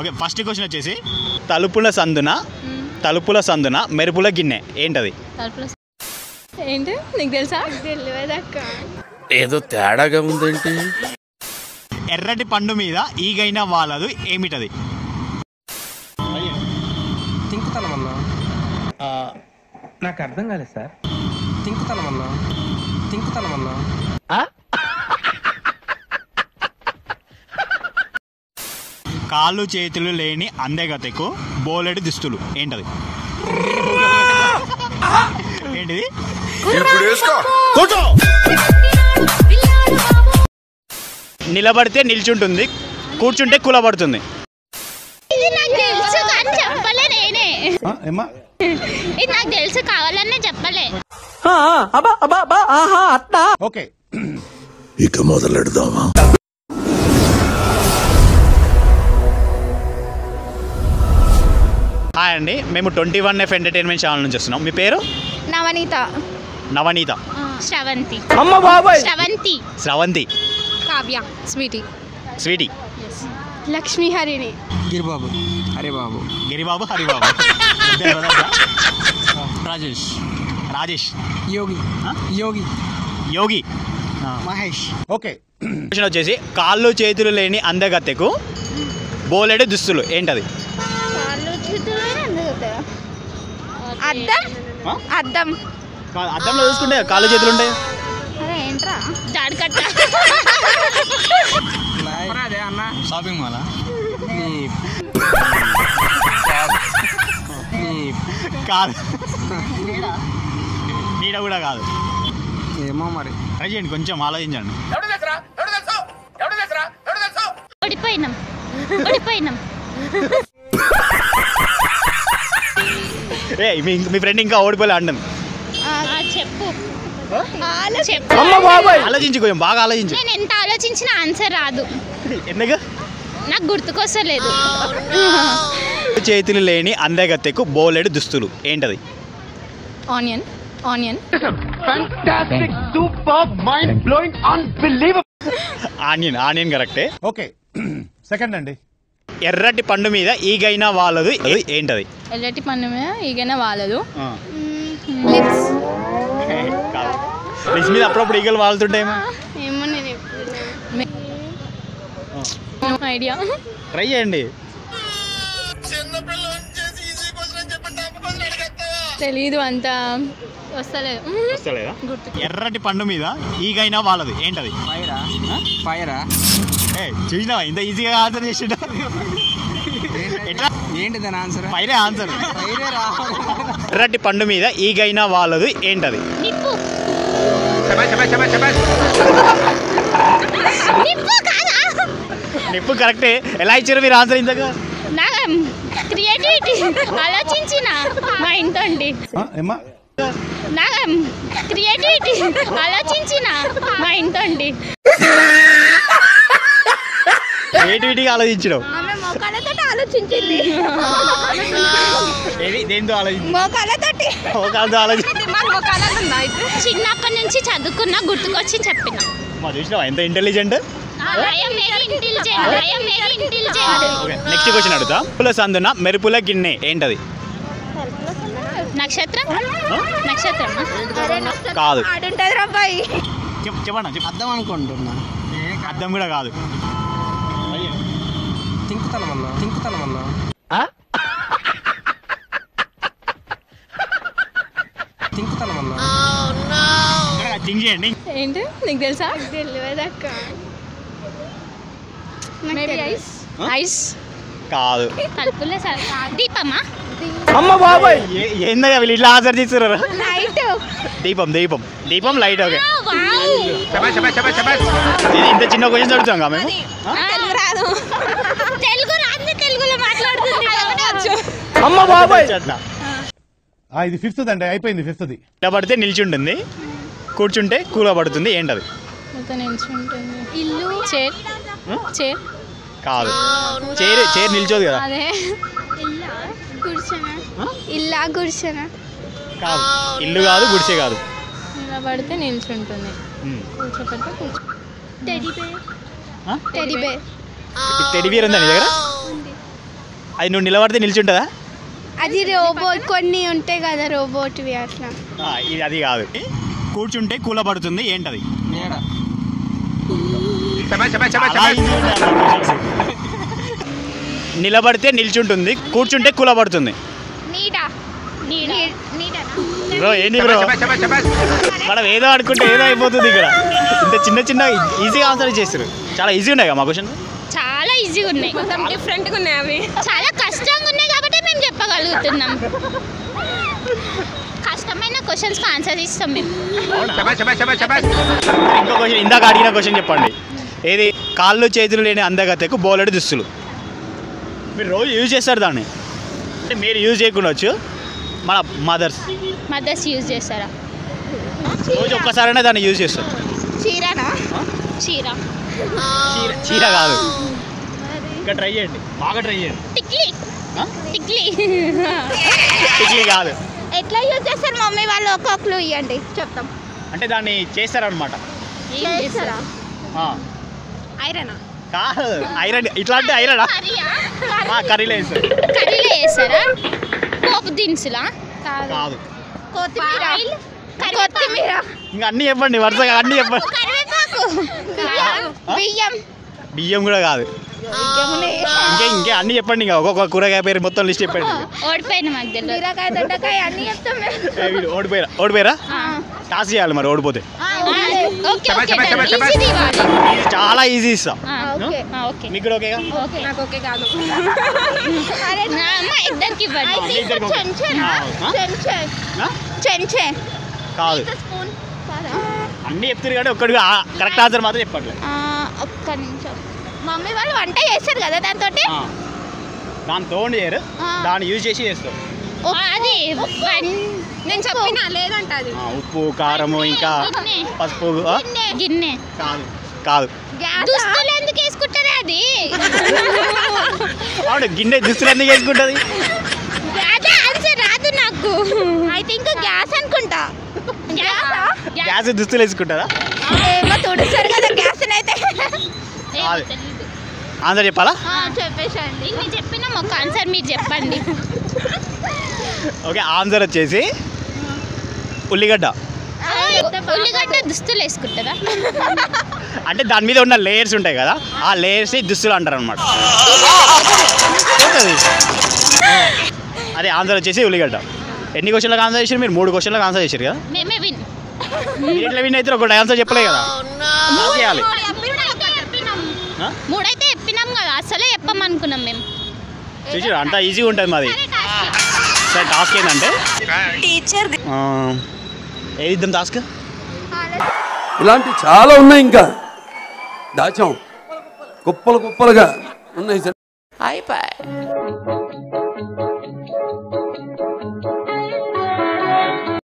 Okay first question వచ్చేసి? తలుపుల సందున తలుపుల సందున మెరుపుల గిన్నె ఏంటది? తలుపుల ఏంటి? నీకు తెలుసా? ఏదో తేడాగా ఉందేంటి? ఎర్రటి పండు మీద ఈగైనా వాలదు ఏమిటది? నాకు అర్థం కాలేదు సార్. తింకుతనం అన్నా తింకుతనం అన్నా కాళ్ళు చేతులు లేని అందెగతెకు బోలెడు దుస్తులు. ఏంటది? ఏంటిది? నిలబడితే నిల్చుంటుంది కూర్చుంటే కూలబడుతుంది. ఇది నాకు తెలుసు కావాలనే చెప్పలే ఓకే. ఇక మొదలెడదామా? హాయ్ అండి మేము twenty one F entertainment channel నుంచి వస్తున్నాం. మీ పేరు? నవనీత. నవనీత. శ్రవంతి. అమ్మ బాబాయ్! Sravanthi. Sravanthi Kavya. Sweety. Sweety. Lakshmi Harini. Giribabu. Hare Babu Giribabu Haribabu. Rajesh. Rajesh. Yogi? Yogi. Yogi. Mahesh. Okay. Question వచ్చేసి కాళ్ళు చేతులు లేని అందగత్తెకు బోలెడు దుస్తులు. ఏంటది? అద్దం? అద్దం. అద్దంలో చూసుకుంటే కాళ్ళు చేతులు ఉంటాయి? ఏంట్రా? జాడకట్ట షాపింగ్ మాల్ కాదు. నీడ? కూడా కాదు. ఏమో మరి. ట్రై చేయండి కొంచెం ఆలోచించండి. ఓడిపోయినాం. ఓడిపోయినాం. ఏ మీ మీ ఫ్రెండ్ ఇంకా ఓడిపోలే అంటుంది ఆ, చెప్పు. చెప్పు. ఆలోచించి కొంచెం బాగా ఆలోచించు. నేను ఎంత ఆలోచించినా ఆన్సర్ రాదు. ఎందుకు? నాకు గుర్తుకొస్తలేదు. చేతులు లేని అందగత్తెకు బోలెడు దుస్తులు. ఏంటది? ఆనియన్ ఆనియన్ ఆనియన్ ఆనియన్ కరెక్టే ఓకే సెకండ్ అండి. ఎర్రటి పండు మీద ఈగైనా వాళ్ళదు అది ఏంటది? ఎల్లటి పన్ను మీద ఈగైనా వాలదు. లిప్స్. మీద అప్పుడప్పుడు ఈగలు వాళ్తుంటాయేమో ఏమో. నేను ఐడియా. ట్రై చేయండి. తెలీదు అంత. వస్తలేదు. ఎర్రటి పండు మీద ఈగైనా వాళ్ళది ఏంటది? ఫైరా? ఫైరా? ఏ చూసినావా? ఇంత ఈజీగా ఆన్సర్ చేసిండ. ఎట్లా? ఏంటి దాని ఆన్సర్ పైరే ఆన్సర్ ఎర్రటి పండు మీద ఈగైనా వాళ్ళదు ఏంటది? నిప్పు. కరెక్టే ఎలా ఇచ్చారు మీరు ఆన్సర్ ఇంతగా క్రియేటివిటీ ఆలోచించిన మా నాకు క్రియేటివిటీ ఆలోచించిన మా ఇంతండి క్రియేటివిటీగా ఆలోచించడం. ఆలోచించింది. దేంతో చిన్నప్పటి నుంచి చదువుకున్న గుర్తుకొచ్చి చెప్పిన. మా చూసినావా? ఎంత intelligent I'm very intelligent I'm very intelligent next question అడుగుతా. పుల సందున మెరుపుల గిన్నె ఏంటది? నక్షత్రం? నక్షత్రం. కాదు. చెప్పండి చెప్ప అర్థం అనుకుంటున్నా. అర్థం కూడా కాదు. తింకుతనం అన్నా తింకుతనం అన్నా తింకుతనం అన్నా థింక్ చేయండి ఏంటి నీకు తెలుసా తెలియదక్క ఐస్ ఐస్ కాదు. తలుపులే సార్ దీపమా? అమ్మ బాబాయ్! ఏందయ్యా వీళ్ళు ఇట్లా ఆన్సర్ చేస్తారు లైట్ దీపం దీపం. దీపం లైట్ ఓకే వావ్ ఇది ఇంత చిన్న క్వశ్చన్ అడుగుతాం మేము. తెలుగు రాదు తెలుగు రాదు తెలుగులో మాట్లాడుతుంది. అమ్మ బాబాయ్. ఇది ఫిఫ్త్ అండి అయిపోయింది ఫిఫ్త్ది నిలబడితే నిల్చుంటుంది. కూర్చుంటే కూలబడుతుంది ఏంటది? ఇల్లు. చైర్. చైర్. కాదు. చైర్ చైర్ నిల్చోదు కదా. అదే. ఇల్లా? గుడిసెన కాదు. ఇల్లు కాదు గుడిసె కాదు. నిలబడితే నిల్చుంటుంది. కూర్చో teddy bear? Teddy bear teddy bear ఉందా నీ దగ్గర? అది నువ్వు నిలబడితే నిల్చుంటుందా? అది రోబోట్ కొన్ని ఉంటాయి కదా రోబోట్వి అట్లా. ఆ, ఇది అది కాదు. కూర్చుంటే కూలబడుతుంది ఏంటది. నిలబడితే నిల్చుంటుంది కూర్చుంటే కూలబడుతుంది. నీడ. నీడ. నీడ బ్రో ఏంటి బ్రో? మనం ఏదో అనుకుంటే ఏదో అయిపోతుంది ఇక్కడ. ఇంత చిన్న చిన్న ఈజీగా ఆన్సర్ చేస్తారు చాలా ఈజీ ఉన్నాయి కదా మా క్వశ్చన్ ఈజీగా ఉన్నాయి. డిఫరెంట్గా ఉన్నాయి అవి. చాలా కష్టంగా ఉన్నాయి కాబట్టి మేము చెప్పగలుగుతున్నాం. కష్టమైన క్వశ్చన్స్కి ఆన్సర్ ఇస్తాం మేము. ఇంకో క్వశ్చన్ ఇందాక అడిగిన క్వశ్చన్ చెప్పండి. ఏది? కాళ్ళు చేతులు లేని అందగతెకు బోలెడు దుస్తులు. మీరు రోజు యూజ్ చేస్తారు దాన్ని. అంటే మీరు యూజ్ చేయకుండా వచ్చు. మన మదర్స్ మదర్స్ యూజ్ చేస్తారా? రోజు ఒక్కసారైనా దాన్ని యూజ్ చేస్తారు. చీరనా? చీర. చీర చీర కాదు. ఇంకా ట్రై చేయండి. బాగా ట్రై చేయండి. టిక్లీ. ఆ? టిక్లీ. టిక్లీ కాదు. ఎట్లా యూజ్ చేస్తారు మమ్మీ వాళ్ళు ఒక్కొక్కరు ఇవ్వండి చెప్తాం. అంటే దాన్ని చేస్తారనమాట చేస్తారా? ఐరనా? కాదు. ఐరన్. ఇట్లాంటి ఐరన్? కర్రీలో వేస్తారు. కర్రీలో వేస్తారా? పోపు దినుసులా? కాదు. కొత్తిమీర? కొత్తిమీర. ఇంకా అన్నీ చెప్పండి వరుసగా అన్నీ చెప్పండి కరివేపాకు బియ్యం. బియ్యం కూడా కాదు. ఇంకే ఇంకే అన్నీ చెప్పండి ఇంకా. ఒక్కొక్క కూరగాయ పేరు మొత్తం లిస్ట్ చెప్పండి ఓడిపోయిన మాకు తెలియదు బీరకాయ దొండకాయ అన్ని చెప్తాం ఏ వీడు ఓడిపోయారా? ఓడిపోయారా టాస్ చేయాలి మరి ఓడిపోతే. చాలా ఈజీ ఇస్తాం. ఓకే. ఓకే. మీకు కూడా ఓకేగా? ఓకే. నాకు ఓకే కాదు. ఇద్దరికి. చెంచా అన్నీ చెప్తారు కానీ ఒక్కడు కరెక్ట్ ఆన్సర్ మాత్రం చెప్పట్లేదు. ఒక్క నిమిషం. మమ్మీ వాళ్ళు వంట చేస్తారు కదా దాంతో తోండి చేయరు. దాన్ని యూజ్ చేసి చేస్తారు. అది నేను చెప్పినా లేదంట అది. ఉప్పు కారము ఇంకా. పసుపు? గిన్నె. కాదు కాదు. దుస్తులు ఎందుకు వేసుకుంటారు అది? అవును గిన్నె దుస్తులు ఎందుకు వేసుకుంటుంది? అదే ఆన్సర్ రాదు నాకు. ఐ థింక్ గ్యాస్ అనుకుంటా. గ్యాస్? దుస్తులు వేసుకుంటారా? ఏమో తుడుస్తారు అయితే ఆన్సర్ చెప్పాలా? చెప్పేసండి నేను చెప్పిన ఒక ఆన్సర్ మీరు చెప్పండి. ఓకే ఆన్సర్ వచ్చేసి ఉల్లిగడ్డ. ఉల్లిగడ్డ దుస్తులు వేసుకుంటారా? అంటే దాని మీద ఉన్న లేయర్స్ ఉంటాయి కదా ఆ లేయర్స్ దుస్తులు అంటారు అనమాట అదే ఆన్సర్ వచ్చేసి ఉల్లిగడ్డ. ఎన్ని క్వశ్చన్లకు ఆన్సర్ చేశారు మీరు? మూడు క్వశ్చన్లకు ఆన్సర్ చేశారు కదా? మేమే విన్. మీరు ఎట్లా విన్ అయితే ఒకటి ఆన్సర్ చెప్పలే కదా. చేయాలి ఆ? మూడైతే చెప్పినాం కదా అసలే చెప్పమనుకున్నాం మేము. చూసారు అంత ఈజీగా ఉంటుంది మాది. సరే టాస్క్ ఏంటంటే టీచర్ ఆ, ఏది ఇద్దాం టాస్క్ ఇలాంటి చాలా ఉన్నాయి ఇంకా. దాచాం. కుప్పలు కుప్పలుగా ఉన్నాయి సార్. అయిపోయి